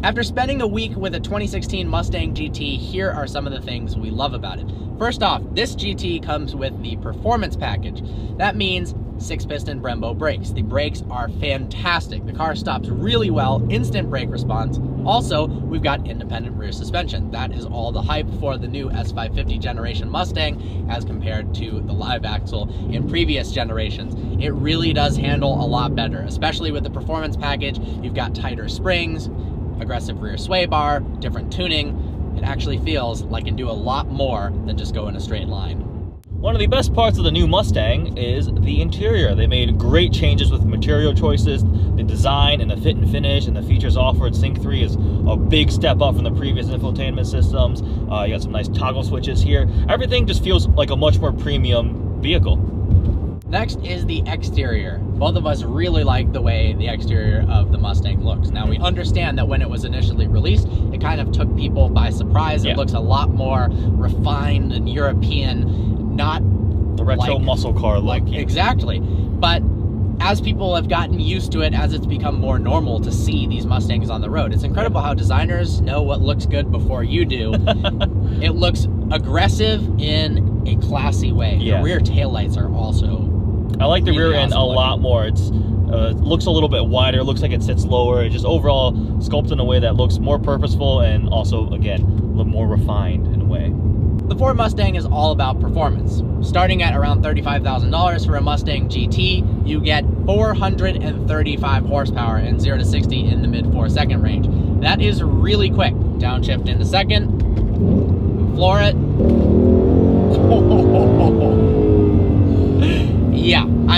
After spending a week with a 2016 Mustang GT, here are some of the things we love about it. First off, this GT comes with the performance package. That means six piston Brembo brakes. The brakes are fantastic. The car stops really well, instant brake response. Also, we've got independent rear suspension. That is all the hype for the new S550 generation Mustang as compared to the live axle in previous generations. It really does handle a lot better, especially with the performance package. You've got tighter springs, aggressive rear sway bar, different tuning. It actually feels like it can do a lot more than just go in a straight line. One of the best parts of the new Mustang is the interior. They made great changes with material choices, the design and the fit and finish and the features offered. Sync 3 is a big step up from the previous infotainment systems. Uh, you got some nice toggle switches here. Everything just feels like a much more premium vehicle. Next is the exterior. Both of us really like the way the exterior of the Mustang Understand that when it was initially released, it kind of took people by surprise. It looks a lot more refined and European not the retro like, muscle car like exactly. But as people have gotten used to it, as it's become more normal to see these Mustangs on the road, it's incredible how designers know what looks good before you do. it looks aggressive in a classy way. Yeah. The rear taillights are also. I like the rear end a looking. lot more. It's uh, looks a little bit wider. Looks like it sits lower. It just overall sculpted in a way that looks more purposeful and also, again, a little more refined in a way. The Ford Mustang is all about performance. Starting at around $35,000 for a Mustang GT, you get 435 horsepower and 0 to 60 in the mid 4 second range. That is really quick. Downshift into second, floor it.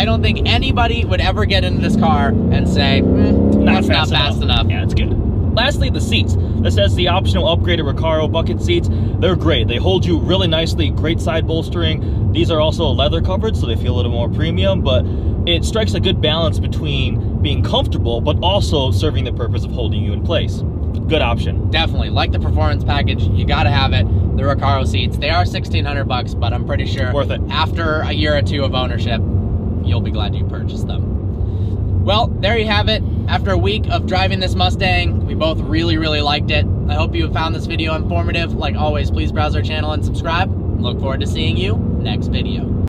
I don't think anybody would ever get into this car and say, mm, not that's fast not fast enough. enough. Yeah, it's good. Lastly, the seats. This has the optional upgraded Recaro bucket seats. They're great. They hold you really nicely, great side bolstering. These are also leather covered, so they feel a little more premium, but it strikes a good balance between being comfortable, but also serving the purpose of holding you in place. Good option. Definitely. Like the performance package, you gotta have it. The Recaro seats, they are 1600 bucks, but I'm pretty sure Worth it. after a year or two of ownership, you'll be glad you purchased them. Well, there you have it. After a week of driving this Mustang, we both really, really liked it. I hope you found this video informative. Like always, please browse our channel and subscribe. Look forward to seeing you next video.